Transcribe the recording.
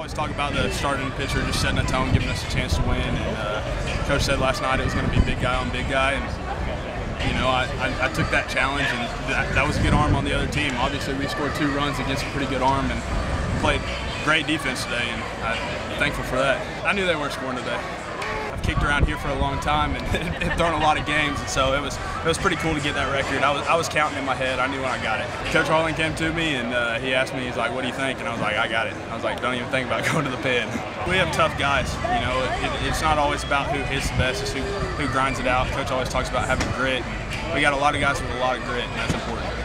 always talk about the starting pitcher just setting a tone, giving us a chance to win. And uh, coach said last night it was going to be big guy on big guy, and you know I, I, I took that challenge, and that, that, was a good arm on the other team. Obviously, we scored two runs against a pretty good arm and played great defense today, and I'm thankful for that. I knew they weren't scoring today kicked around here for a long time and had thrown a lot of games, and so it was it was pretty cool to get that record. I was I was counting in my head. I knew when I got it. Coach Harlan came to me and uh, he asked me, he's like, "What do you think?" And I was like, "I got it." I was like, "Don't even think about going to the pen." We have tough guys. You know, it, it's not always about who hits the best; it's who who grinds it out. Coach always talks about having grit. And we got a lot of guys with a lot of grit, and that's important.